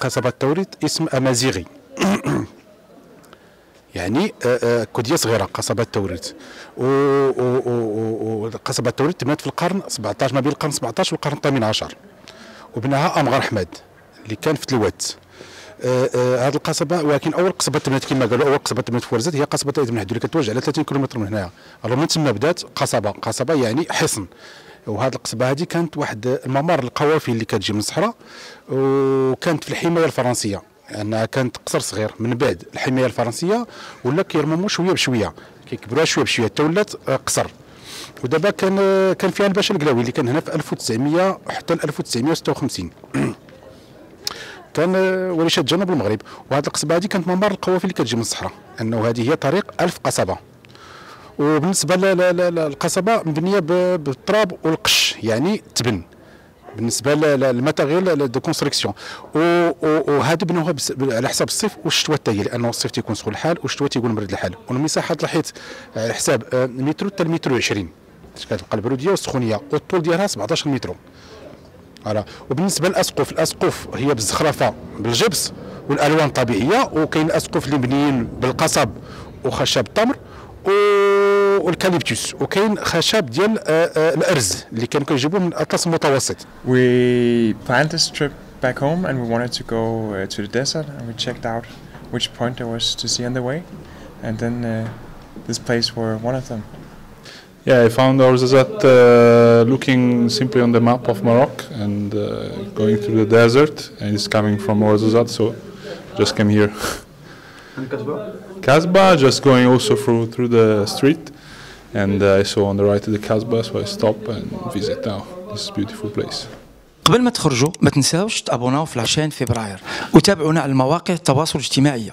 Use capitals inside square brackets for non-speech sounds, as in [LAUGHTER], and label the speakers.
Speaker 1: قصبة توريد اسم أمازيغي. [CLEARS THROAT] يعني آه، آه، كودية صغيرة قصبة توريد وقصبة توريد تبنت في القرن 17 ما بين القرن 17 والقرن الثامن عشر. وبناها أمغار أحمد اللي كان في تلوات هذه القصبة ولكن أول قصبة تبنات كما قالوا أول قصبة تبنات في ورزات هي بن حدو اللي كتوجه على 30 كيلومتر من هنايا. ألو من تما بدات قصبة. قصبة يعني حصن. وهذه القصبة هذه كانت واحد الممر القوافل اللي كتجي من الصحراء وكانت في الحماية الفرنسية. أنها كانت قصر صغير من بعد الحماية الفرنسية ولا كيرمموا شوية بشوية كيكبروها شوية بشوية حتى ولات قصر. ودابا كان كان فيها الباشا القلاوي اللي كان هنا في 1900 حتى 1956 [CLEARS THROAT] كان ورشات جنوب المغرب. وهذه القصبة هذه كانت ممر القوافل اللي كتجي من الصحراء أنه هذه هي طريق ألف قصبة. وبالنسبة للقصبه مبنية بالتراب والقش يعني تبن. بالنسبة لل matériel de construction وهذا بنوها على حساب الصيف والشتوى حتى لأنه الصيف تيكون سخون الحال والشتوى تيكون برد الحال. والمساحه الحيط على حساب آه، متر حتى متر 20 كتبقى البرودية والسخونية. والطول ديالها 17 متر. voilà. وبالنسبة للاسقف الاسقف هي بالزخرفة بالجبس والألوان طبيعية. وكاين الاسقف اللي مبنيين بالقصب وخشب التمر. والكاليبتوس وكاين خشب ديال آه، آه، الأرز اللي كانوا كيجيبوه من الأطلس المتوسط.
Speaker 2: we planned this trip back home and we want to go to the desert and we checked out which point there was to see on the way and then this place were one of them
Speaker 3: Yeah, I found Ouarzazate uh, looking simply on the map of Morocco and uh, going through the desert, and it's coming from Ouarzazate, so just came here. [LAUGHS] Kasbah, just going also through through the street, and uh, I saw on the right of the Kasbah, so I stop and visit now. This is a beautiful place.
Speaker 4: قبل ما تخرجوا ما تنساوش تابوناو في العشرين فبراير وتابعونا على المواقع التواصل الاجتماعي